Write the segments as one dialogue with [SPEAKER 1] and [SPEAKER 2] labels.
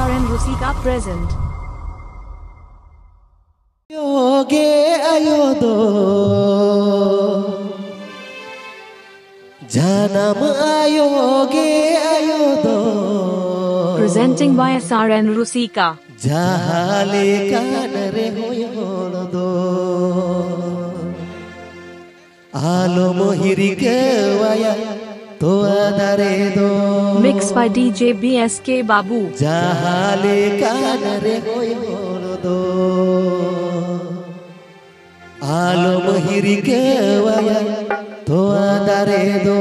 [SPEAKER 1] SRM Rusika present.
[SPEAKER 2] योगे अयोदो जानम आयोगे अयोदो
[SPEAKER 1] Presenting by SRN Rusika. जाले कानरे होयोदो आलो मोहिरी
[SPEAKER 2] के वाया तो अदरे दो mix by DJ
[SPEAKER 1] BSK Babu जहाले का
[SPEAKER 2] नरे होई बोल दो आलो हिरी के तो अदरे दो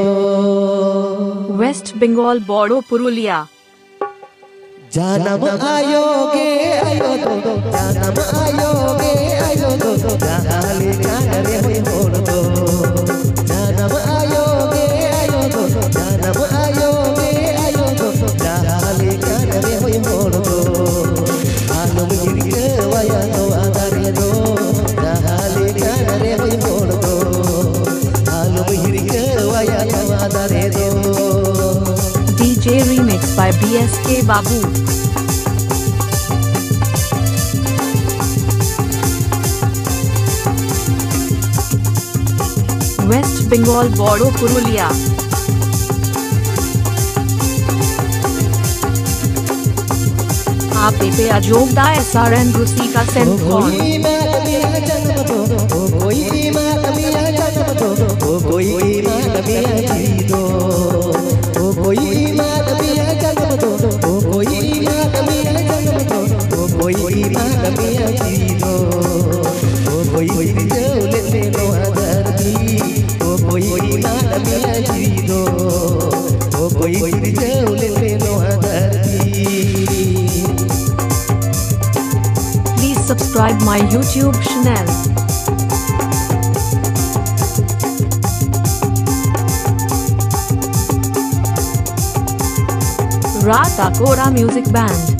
[SPEAKER 2] वेस्ट बंगाल बोडो पुरुलिया जानम आयोगे आयो दो जानम आयोगे आयो दो जहाले
[SPEAKER 1] एस के बाबू। वेस्ट बंगाल बोडो पुरुलिया। आप पे पे
[SPEAKER 2] अजोगदा एस आर रूसी का सेंट्रॉन कोई मिया जी दो ओ कोई जो ले नो
[SPEAKER 1] Please subscribe my YouTube channel. Rata Kora Music Band.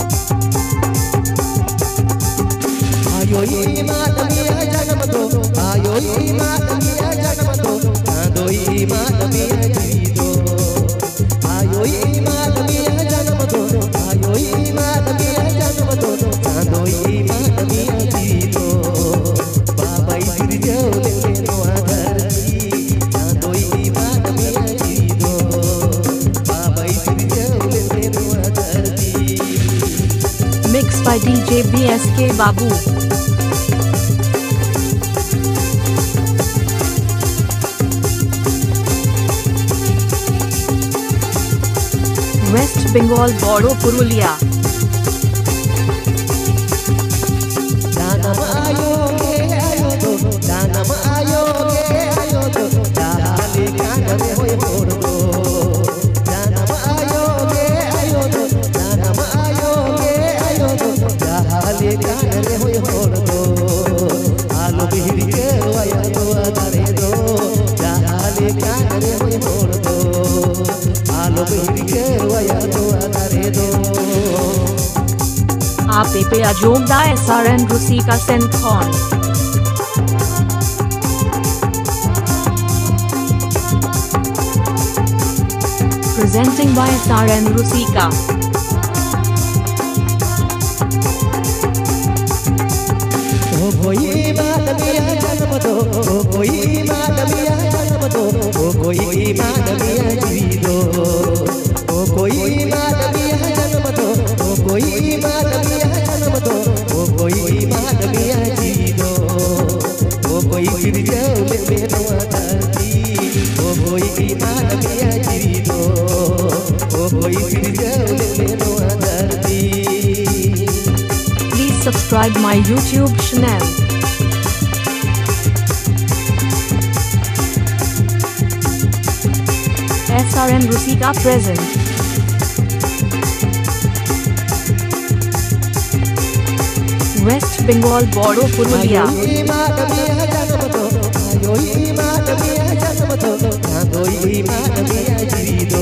[SPEAKER 2] आयो मात मिया जन्म दो आयो मात मिया
[SPEAKER 1] by DJ BSK Babu. West Bengal Bodo Purulia.
[SPEAKER 2] आलो बिहिर के वया दो आदरे दो
[SPEAKER 1] आप पे अजोगदा SRN Rusika sent on. Presenting by SRN Rusika.
[SPEAKER 2] कोई मिया जन्म दो कोई मिया जन्म दो कोई मिया
[SPEAKER 1] Please subscribe my YouTube channel. SRN Rusika present. West Bengal Bodo Purulia.
[SPEAKER 2] आयोई मात मिया जन्म दो आयोई मात मिया जन्म दो